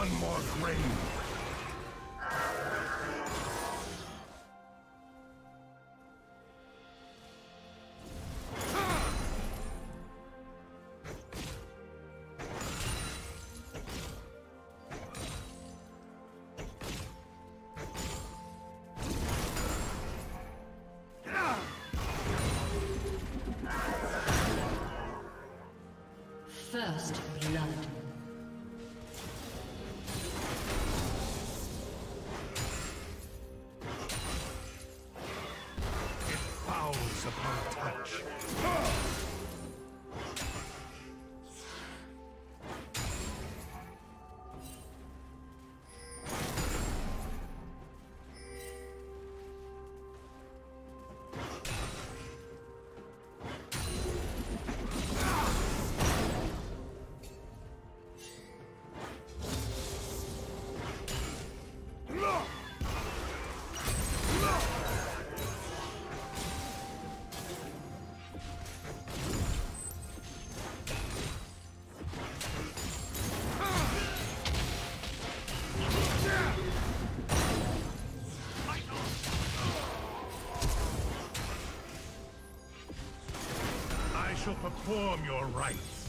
One more grave? Fouls upon touch. Perform your rites.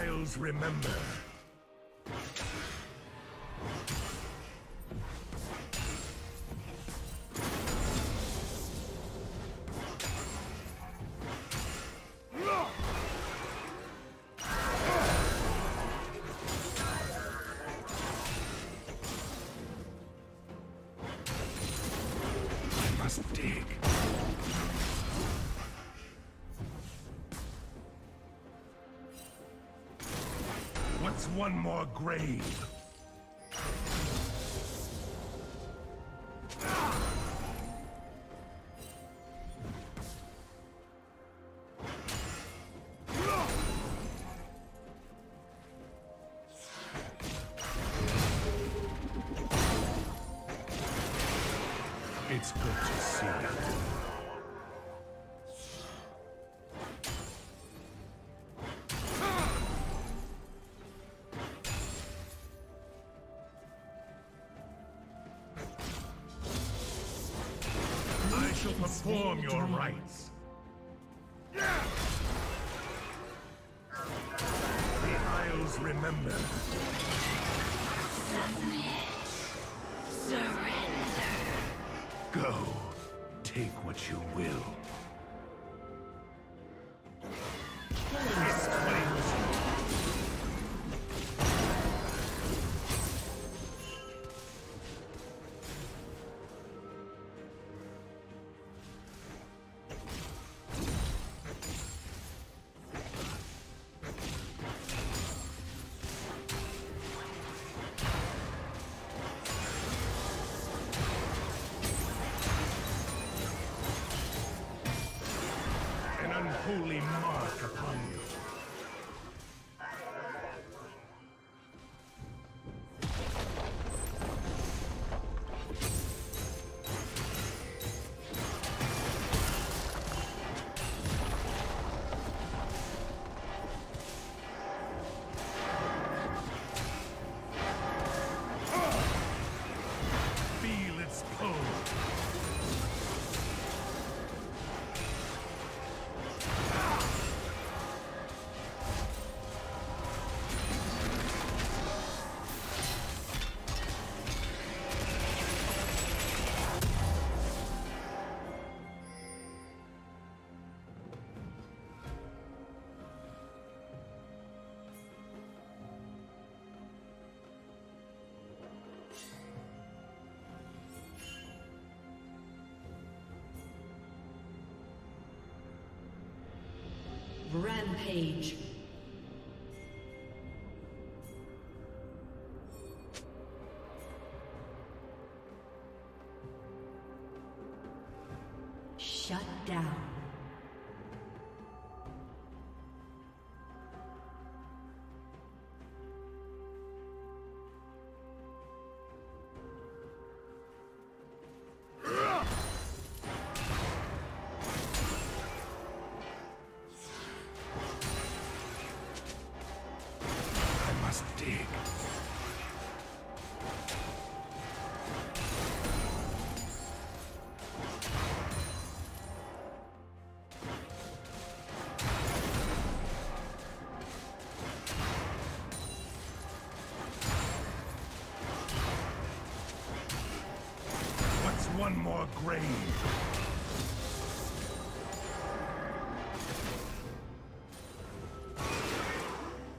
Isles remember. One more grave? It's good to see you. Go. Take what you will. Rampage. One more?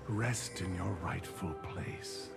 Rest in your rightful place.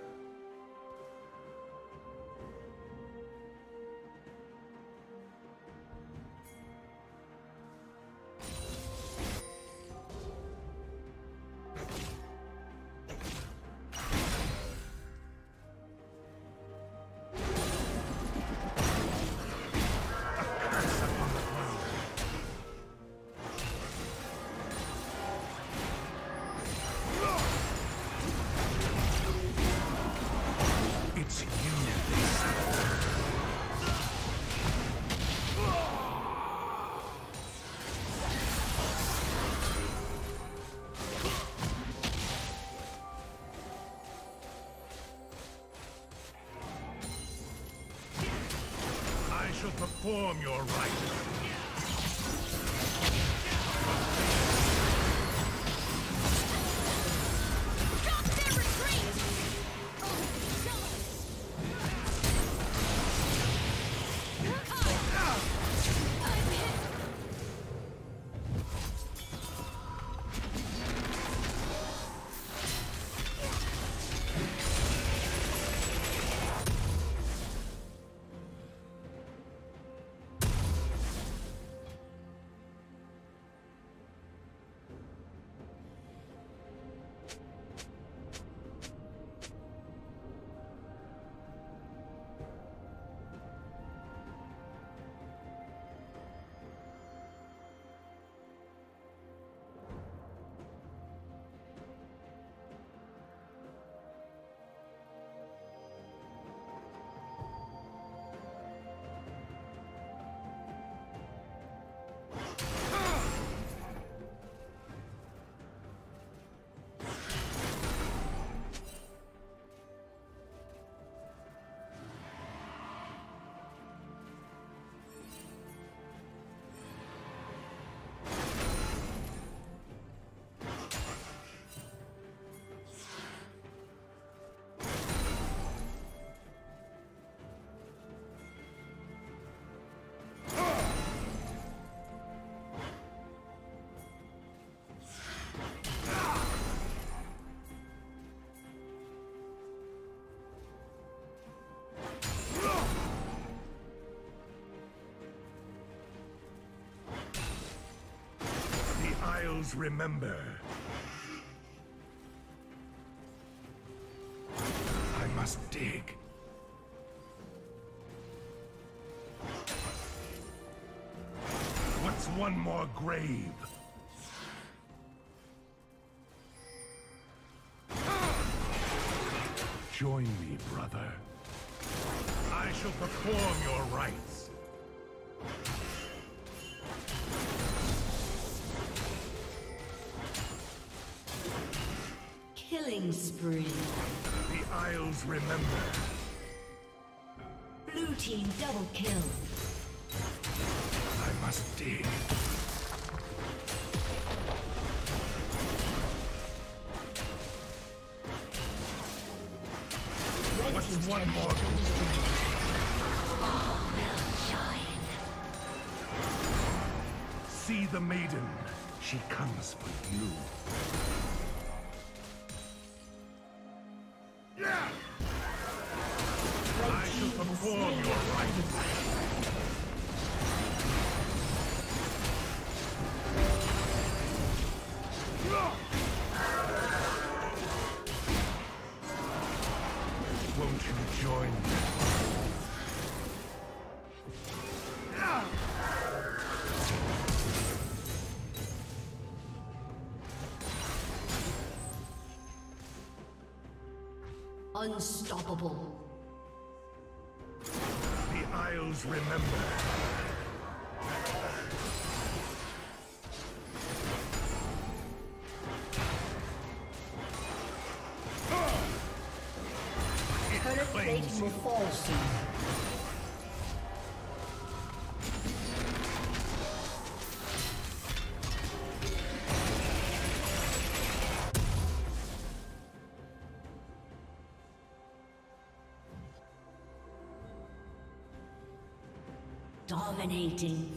Perform your rites. Remember. I must dig. What's one more grave? Join me, brother. I shall perform your rites. Killing spree. The Isles remember. Blue team double kill. I must dig. What's one more? has been destroyed. See the maiden. She comes for you. Unstoppable. The Isles remember. Turret plating will fall soon. Dominating.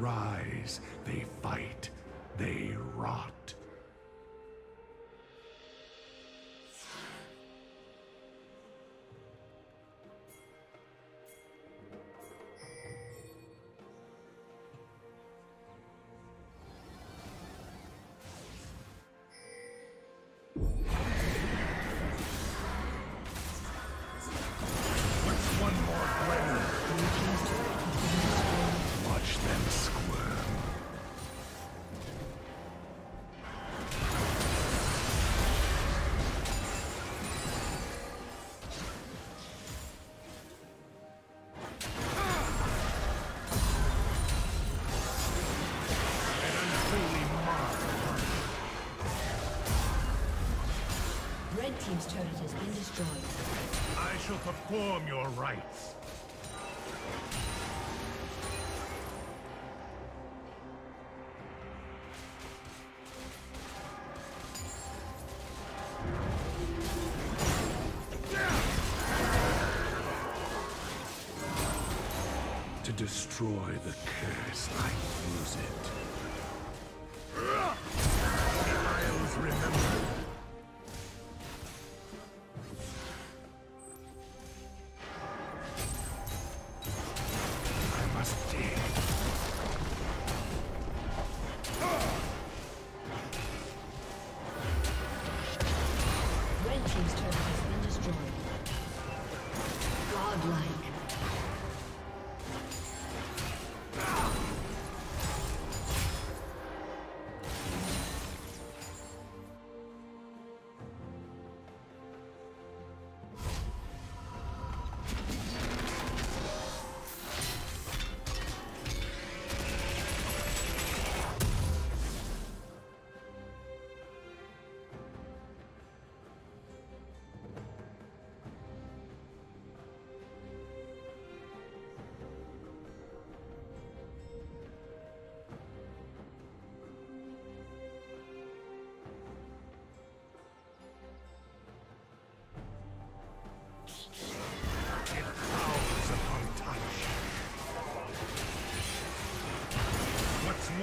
Rise, they fight, they rot. Team's turret has been destroyed. I shall perform your rites. To destroy the curse, I use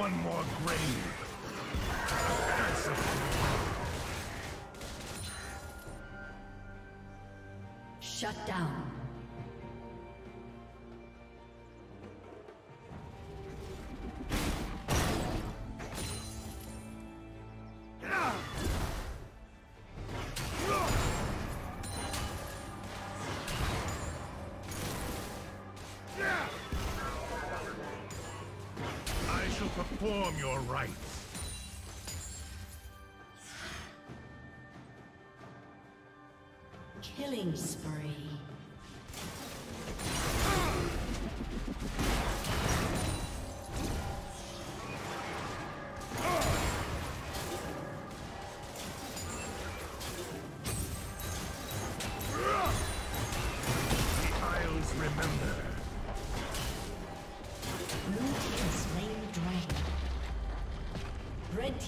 one more grave? Shut down. Your rites.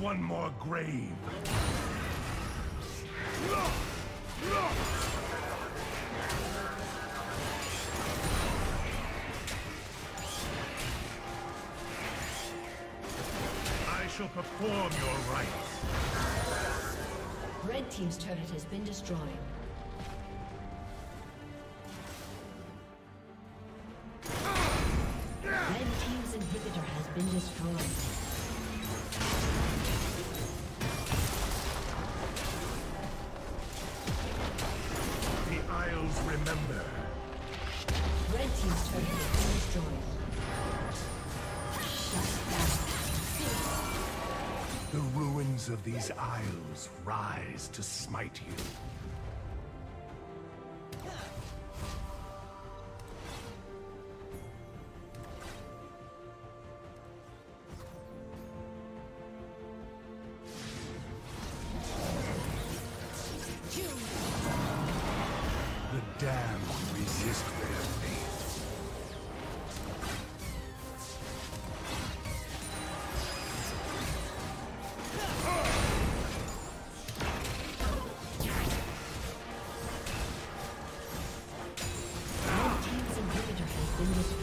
One more grave? I shall perform your rites. Red Team's turret has been destroyed. Red Team's inhibitor has been destroyed. The ruins of these isles rise to smite you. Been destroyed.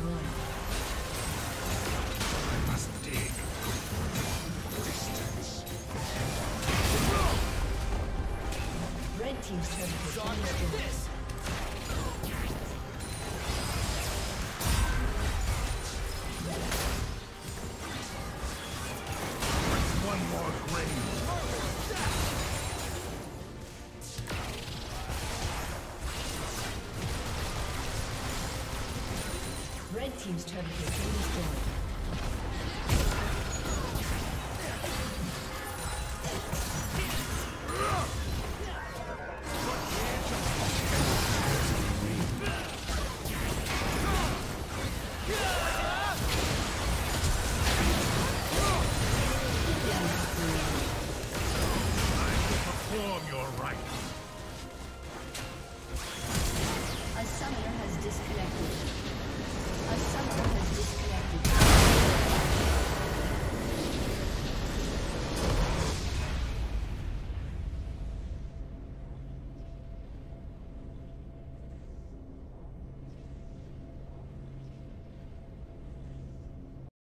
Team's turret has been destroyed.